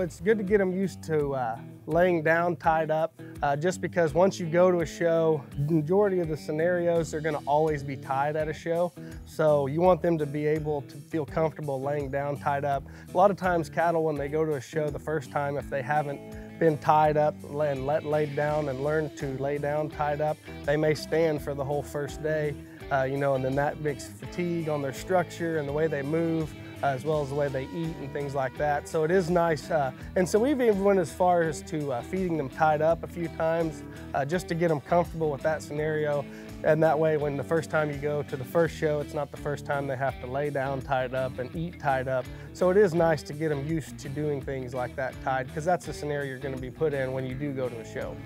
It's good to get them used to uh, laying down tied up uh, just because once you go to a show, majority of the scenarios are gonna always be tied at a show. So you want them to be able to feel comfortable laying down tied up. A lot of times cattle, when they go to a show the first time, if they haven't been tied up and let laid down and learned to lay down tied up, they may stand for the whole first day, uh, you know, and then that makes fatigue on their structure and the way they move. Uh, as well as the way they eat and things like that. So it is nice. Uh, and so we've even went as far as to uh, feeding them tied up a few times uh, just to get them comfortable with that scenario. And that way, when the first time you go to the first show, it's not the first time they have to lay down tied up and eat tied up. So it is nice to get them used to doing things like that tied because that's the scenario you're going to be put in when you do go to a show.